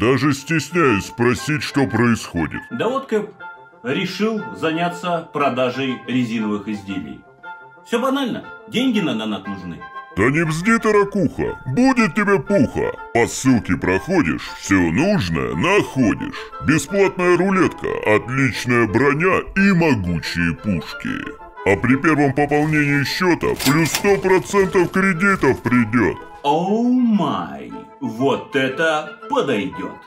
Даже стесняюсь спросить, что происходит. Да вот Кэп решил заняться продажей резиновых изделий. Все банально. Деньги на донат нужны. Да не бзди ты, ракуха, будет тебе пуха. По ссылке проходишь, все нужное находишь. Бесплатная рулетка, отличная броня и могучие пушки. А при первом пополнении счета плюс 100% кредитов придет. Оу май, вот это подойдет.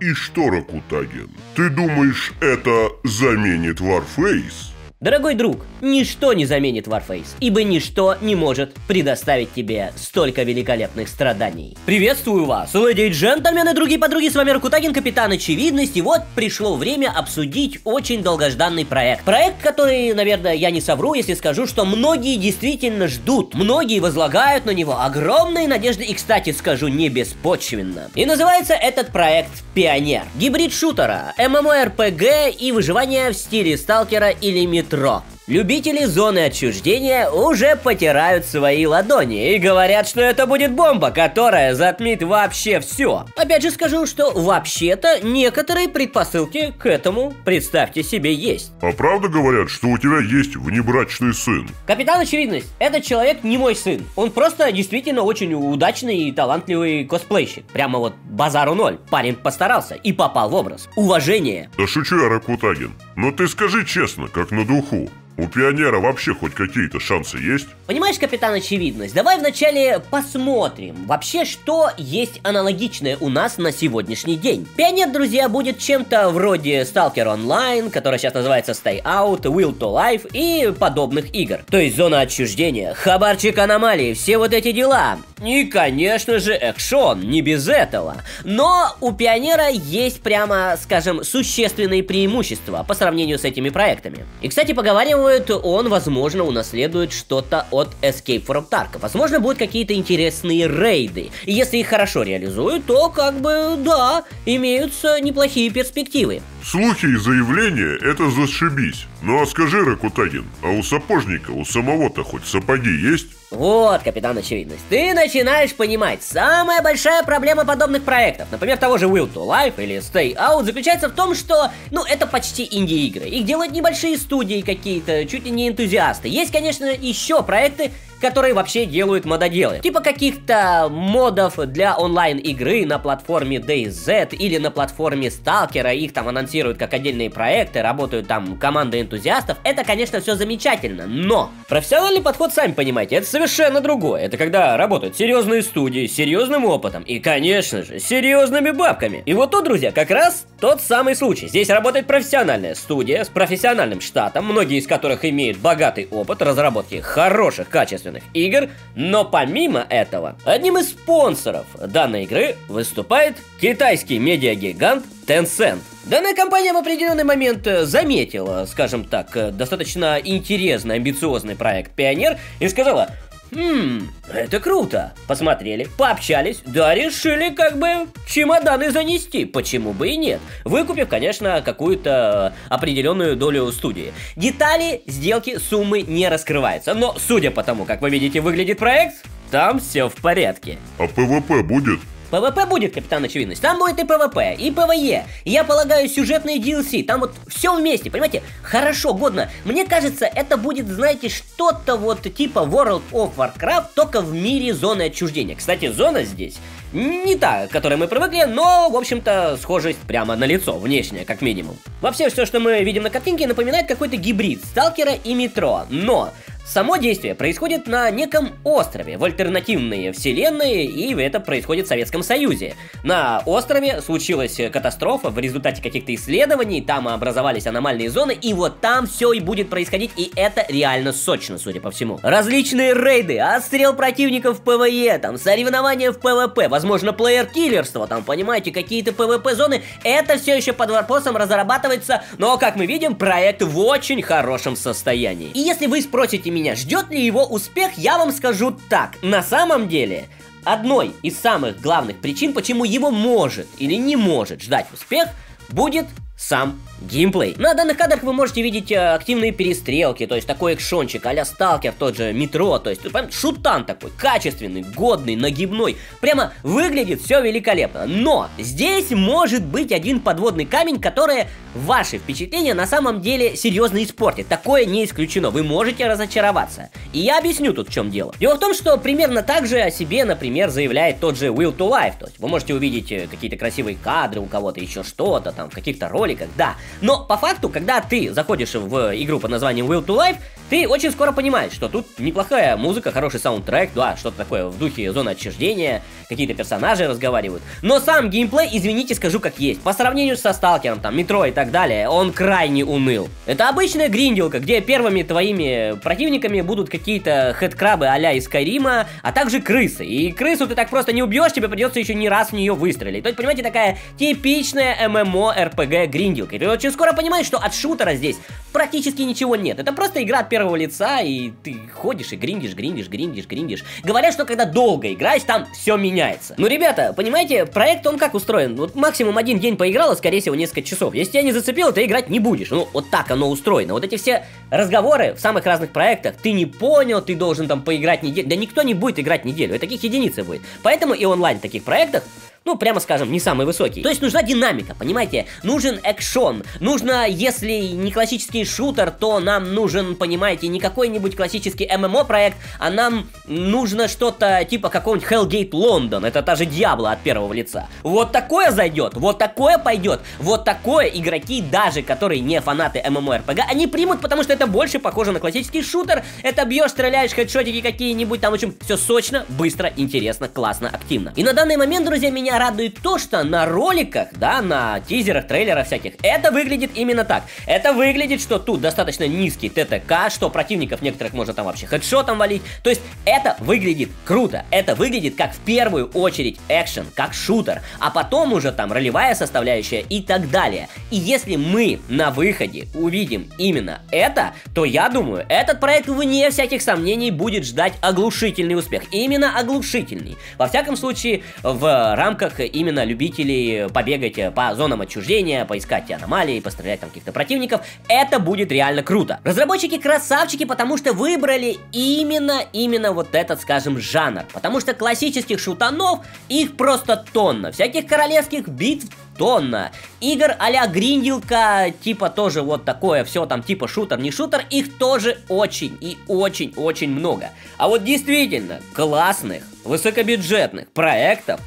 И что, Ракутаген, ты думаешь, это заменит Warface? Дорогой друг, ничто не заменит Warface, ибо ничто не может предоставить тебе столько великолепных страданий. Приветствую вас, леди и джентльмены, другие подруги, с вами Ракутагин, капитан Очевидность, и вот пришло время обсудить очень долгожданный проект. Проект, который, наверное, я не совру, если скажу, что многие действительно ждут, многие возлагают на него огромные надежды, и, кстати, скажу, не беспочвенно. И называется этот проект Пионер. Гибрид шутера, ММО-РПГ и выживание в стиле сталкера или метро метро. Любители зоны отчуждения уже потирают свои ладони и говорят, что это будет бомба, которая затмит вообще все. Опять же скажу, что вообще-то некоторые предпосылки к этому, представьте себе, есть. А правда говорят, что у тебя есть внебрачный сын? Капитан Очевидность, этот человек не мой сын. Он просто действительно очень удачный и талантливый косплейщик. Прямо вот базару ноль. Парень постарался и попал в образ. Уважение. Да шучу я, Ракутагин. Но ты скажи честно, как на духу. У пионера вообще хоть какие-то шансы есть? Понимаешь, капитан Очевидность, давай вначале посмотрим вообще, что есть аналогичное у нас на сегодняшний день. Пионер, друзья, будет чем-то вроде Stalker Online, который сейчас называется Stay Out, Will to Life и подобных игр. То есть зона отчуждения, хабарчик аномалии, все вот эти дела. И, конечно же, экшон, не без этого. Но у Пионера есть прямо, скажем, существенные преимущества по сравнению с этими проектами. И, кстати, поговариваю думают, он, возможно, унаследует что-то от Escape from Tarkov. Возможно, будут какие-то интересные рейды. И если их хорошо реализуют, то, как бы, да, имеются неплохие перспективы. Слухи и заявления – это зашибись. Ну а скажи, Ракутагин, а у сапожника, у самого-то хоть сапоги есть? Вот, капитан Очевидность, ты начинаешь понимать, самая большая проблема подобных проектов, например, того же Will to Life или Stay Out, заключается в том, что, ну, это почти инди-игры. Их делают небольшие студии какие-то, чуть ли не энтузиасты. Есть, конечно, еще проекты, которые вообще делают мододелы. Типа каких-то модов для онлайн-игры на платформе DayZ или на платформе Сталкера, их там анонсируют как отдельные проекты, работают там команды энтузиастов. Это, конечно, все замечательно, но профессиональный подход, сами понимаете, это совершенно другое. Это когда работают серьезные студии, серьезным опытом и, конечно же, серьезными бабками. И вот тут, друзья, как раз тот самый случай. Здесь работает профессиональная студия с профессиональным штатом, многие из которых имеют богатый опыт разработки хороших, качественных качественных игр, но помимо этого, одним из спонсоров данной игры выступает китайский медиагигант Tencent. Данная компания в определенный момент э, заметила, скажем так, э, достаточно интересный, амбициозный проект Пионер и сказала, Хм, это круто. Посмотрели, пообщались, да решили как бы чемоданы занести. Почему бы и нет? Выкупив, конечно, какую-то определенную долю студии. Детали сделки суммы не раскрываются, но судя по тому, как вы видите, выглядит проект, там все в порядке. А PvP будет? PvP будет, Капитан Очевидность. Там будет и PvP, и PvE. Я полагаю, сюжетные DLC. Там вот все вместе, понимаете? Хорошо, годно. Мне кажется, это будет, знаете, что-то вот типа World of Warcraft, только в мире зоны отчуждения. Кстати, зона здесь не та, к которой мы привыкли, но, в общем-то, схожесть прямо налицо, внешняя, как минимум. Вообще, все, что мы видим на картинке, напоминает какой-то гибрид сталкера и метро. Но Само действие происходит на неком острове, в альтернативные вселенные, и это происходит в Советском Союзе. На острове случилась катастрофа в результате каких-то исследований, там образовались аномальные зоны, и вот там все и будет происходить, и это реально сочно, судя по всему. Различные рейды, отстрел противников в PvE, там соревнования в PvP, возможно, плеер-киллерство, там, понимаете, какие-то PvP-зоны, это все еще под вопросом разрабатывается, но, как мы видим, проект в очень хорошем состоянии. И если вы спросите меня, меня, ждет ли его успех, я вам скажу так. На самом деле, одной из самых главных причин, почему его может или не может ждать успех, будет сам геймплей. На данных кадрах вы можете видеть э, активные перестрелки, то есть такой экшончик а-ля сталкер, тот же метро, то есть прям шутан такой, качественный, годный, нагибной. Прямо выглядит все великолепно. Но здесь может быть один подводный камень, который ваши впечатления на самом деле серьезно испортит. Такое не исключено, вы можете разочароваться. И я объясню тут в чем дело. Дело в том, что примерно так же о себе, например, заявляет тот же Will to Life. То есть вы можете увидеть э, какие-то красивые кадры у кого-то, еще что-то там, в каких-то роликах, да. Но по факту, когда ты заходишь в игру под названием Will to Life, ты очень скоро понимаешь, что тут неплохая музыка, хороший саундтрек, да, что-то такое в духе зоны отчуждения, какие-то персонажи разговаривают. Но сам геймплей, извините, скажу как есть. По сравнению со Сталкером, там, Метро и так далее, он крайне уныл. Это обычная гринделка, где первыми твоими противниками будут какие-то хедкрабы а-ля из Скайрима, а также крысы. И крысу ты так просто не убьешь, тебе придется еще не раз в нее выстрелить. То есть, понимаете, такая типичная ММО РПГ гринделка. И ты очень скоро понимаешь, что от шутера здесь практически ничего нет. Это просто игра от первого лица, и ты ходишь и гриндишь, гриндишь, гриндишь, гриндишь. Говорят, что когда долго играешь, там все меняется. Ну, ребята, понимаете, проект, он как устроен? Вот максимум один день поиграл, скорее всего, несколько часов. Если тебя не зацепило, ты играть не будешь. Ну, вот так оно устроено. Вот эти все разговоры в самых разных проектах, ты не понял, ты должен там поиграть неделю. Да никто не будет играть неделю, и таких единицы будет. Поэтому и онлайн в таких проектах ну, прямо скажем, не самый высокий. То есть нужна динамика, понимаете? Нужен экшон. Нужно, если не классический шутер, то нам нужен, понимаете, не какой-нибудь классический ММО проект, а нам нужно что-то типа какого-нибудь Hellgate London. Это та же Диабло от первого лица. Вот такое зайдет, вот такое пойдет, вот такое игроки, даже которые не фанаты MMORPG, они примут, потому что это больше похоже на классический шутер. Это бьешь, стреляешь, хедшотики какие-нибудь, там, в общем, все сочно, быстро, интересно, классно, активно. И на данный момент, друзья, меня радует то, что на роликах, да, на тизерах, трейлерах всяких, это выглядит именно так. Это выглядит, что тут достаточно низкий ТТК, что противников некоторых можно там вообще хедшотом валить. То есть это выглядит круто. Это выглядит как в первую очередь экшен, как шутер, а потом уже там ролевая составляющая и так далее. И если мы на выходе увидим именно это, то я думаю, этот проект вне всяких сомнений будет ждать оглушительный успех. Именно оглушительный. Во всяком случае, в рамках рамках именно любителей побегать по зонам отчуждения, поискать аномалии, пострелять там каких-то противников. Это будет реально круто. Разработчики красавчики, потому что выбрали именно, именно вот этот, скажем, жанр. Потому что классических шутанов, их просто тонна. Всяких королевских битв тонна. Игр а-ля гринделка, типа тоже вот такое, все там типа шутер, не шутер, их тоже очень и очень-очень много. А вот действительно классных, высокобюджетных проектов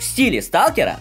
в стиле сталкера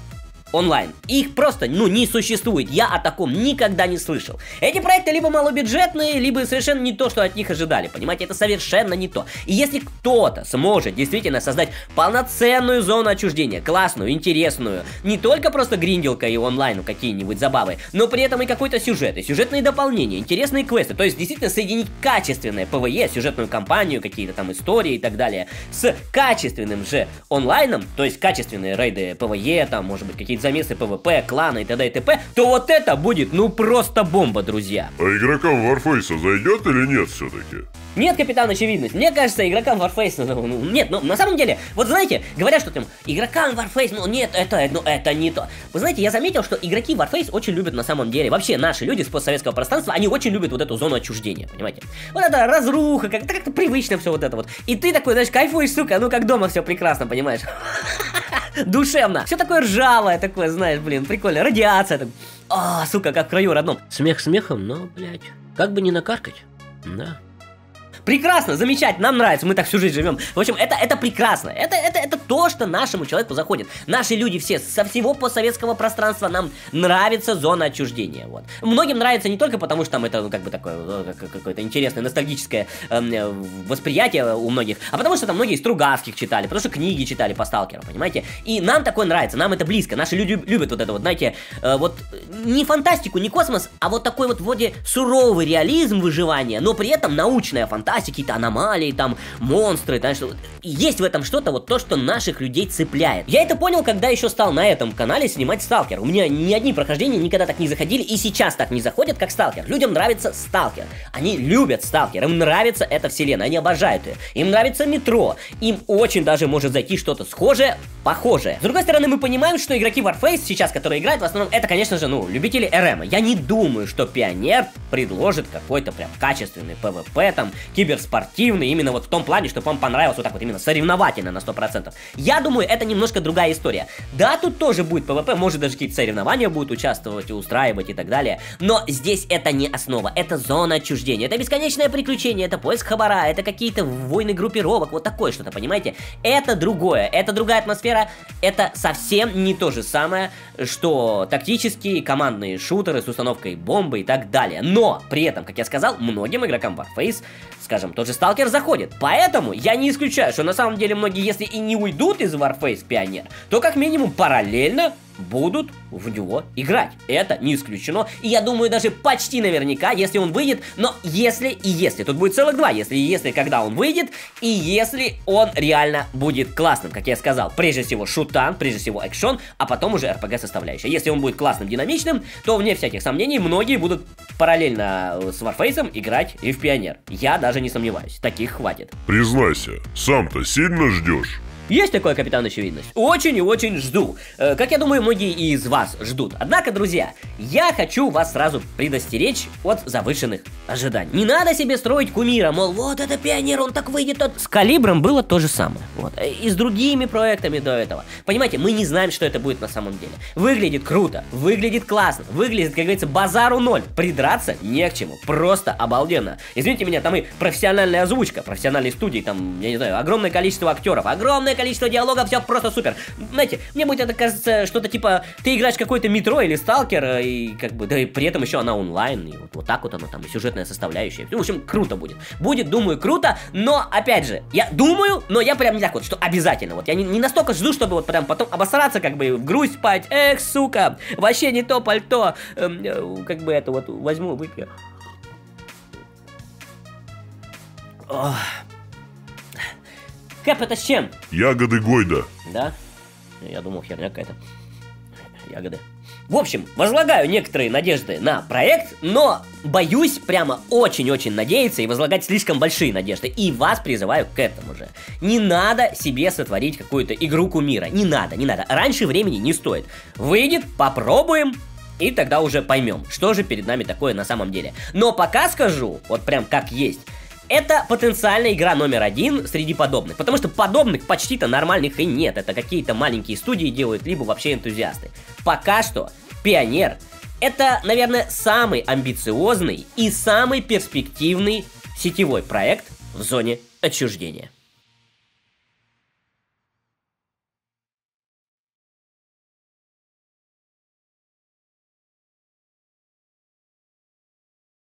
онлайн. Их просто, ну, не существует. Я о таком никогда не слышал. Эти проекты либо малобюджетные, либо совершенно не то, что от них ожидали. Понимаете, это совершенно не то. И если кто-то сможет действительно создать полноценную зону отчуждения, классную, интересную, не только просто гринделка и онлайновые какие-нибудь забавы, но при этом и какой-то сюжет, и сюжетные дополнения, интересные квесты, то есть действительно соединить качественное PvE, сюжетную кампанию, какие-то там истории и так далее, с качественным же онлайном, то есть качественные рейды PvE, там, может быть, какие-то замесы PvP, клана и т.д. и т.п., то вот это будет ну просто бомба, друзья. А игрокам Warface зайдет или нет все-таки? Нет, капитан очевидность. Мне кажется, игрокам Warface, ну, ну, нет, ну, на самом деле, вот знаете, говорят, что там, игрокам Warface, ну, нет, это, ну, это не то. Вы знаете, я заметил, что игроки Warface очень любят на самом деле, вообще наши люди с постсоветского пространства, они очень любят вот эту зону отчуждения, понимаете? Вот это разруха, как-то как привычно все вот это вот. И ты такой, знаешь, кайфуешь, сука, ну, как дома все прекрасно, понимаешь? Душевно. Все такое ржавое, такое, знаешь, блин, прикольно. Радиация, там. А, сука, как в краю родном. Смех смехом, но, блядь, как бы не накаркать. Да. Прекрасно, замечательно, нам нравится, мы так всю жизнь живем. В общем, это, это прекрасно. Это, это, это то, что нашему человеку заходит. Наши люди все со всего постсоветского пространства нам нравится зона отчуждения. Вот. Многим нравится не только потому, что там это ну, как бы такое э, какое-то интересное ностальгическое э, восприятие у многих, а потому что там многие Стругавских читали, потому что книги читали по сталкеру, понимаете? И нам такое нравится, нам это близко. Наши люди любят вот это вот, знаете, э, вот не фантастику, не космос, а вот такой вот вроде суровый реализм выживания, но при этом научная фантастика фантастики, какие-то аномалии, там, монстры, там, что... Есть в этом что-то, вот то, что наших людей цепляет. Я это понял, когда еще стал на этом канале снимать Сталкер. У меня ни одни прохождения никогда так не заходили, и сейчас так не заходят, как Сталкер. Людям нравится Сталкер. Они любят Сталкер, им нравится эта вселенная, они обожают ее. Им нравится метро, им очень даже может зайти что-то схожее, похожее. С другой стороны, мы понимаем, что игроки Warface сейчас, которые играют, в основном, это, конечно же, ну, любители РМ. Я не думаю, что Пионер предложит какой-то прям качественный PvP, там, киберспортивный, именно вот в том плане, что вам понравилось вот так вот именно соревновательно на 100%. Я думаю, это немножко другая история. Да, тут тоже будет PvP, может даже какие-то соревнования будут участвовать устраивать и так далее, но здесь это не основа, это зона отчуждения, это бесконечное приключение, это поиск хабара, это какие-то войны группировок, вот такое что-то, понимаете? Это другое, это другая атмосфера, это совсем не то же самое, что тактические командные шутеры с установкой бомбы и так далее. Но, при этом, как я сказал, многим игрокам Warface, скажем, тот же Сталкер заходит. Поэтому я не исключаю, что на самом деле многие, если и не уйдут из Warface Пионер, то как минимум параллельно будут в него играть. Это не исключено. И я думаю, даже почти наверняка, если он выйдет, но если и если. Тут будет целых два. Если и если, когда он выйдет, и если он реально будет классным, как я сказал. Прежде всего шутан, прежде всего экшон, а потом уже RPG составляющая. Если он будет классным, динамичным, то вне всяких сомнений многие будут параллельно с Warface играть и в Пионер. Я даже не сомневаюсь. Таких хватит. Признайся, сам-то сильно ждешь? Есть такое, капитан Очевидность? Очень и очень жду. Э, как я думаю, многие из вас ждут. Однако, друзья, я хочу вас сразу предостеречь от завышенных ожиданий. Не надо себе строить кумира, мол, вот это пионер, он так выйдет. Тот... С Калибром было то же самое. Вот. Э, и с другими проектами до этого. Понимаете, мы не знаем, что это будет на самом деле. Выглядит круто, выглядит классно, выглядит, как говорится, базару ноль. Придраться не к чему. Просто обалденно. Извините меня, там и профессиональная озвучка, профессиональной студии, там, я не знаю, огромное количество актеров, огромное количество диалогов, все просто супер. Знаете, мне будет это кажется что-то типа, ты играешь какой-то метро или сталкер, э, и как бы, да и при этом еще она онлайн, и вот, вот так вот оно там, и сюжетная составляющая. В общем, круто будет. Будет, думаю, круто, но, опять же, я думаю, но я прям не так вот, что обязательно. Вот я не, не настолько жду, чтобы вот прям потом обосраться, как бы в грусть спать. Эх, сука, вообще не то пальто. Эм, э, как бы это вот возьму, выпью. Ох. Кэп, это с чем? Ягоды Гойда. Да? Я думал, херня какая-то. Ягоды. В общем, возлагаю некоторые надежды на проект, но боюсь прямо очень-очень надеяться и возлагать слишком большие надежды. И вас призываю к этому же. Не надо себе сотворить какую-то игру кумира. Не надо, не надо. Раньше времени не стоит. Выйдет, попробуем, и тогда уже поймем, что же перед нами такое на самом деле. Но пока скажу, вот прям как есть, это потенциальная игра номер один среди подобных. Потому что подобных почти-то нормальных и нет. Это какие-то маленькие студии делают, либо вообще энтузиасты. Пока что Пионер это, наверное, самый амбициозный и самый перспективный сетевой проект в зоне отчуждения.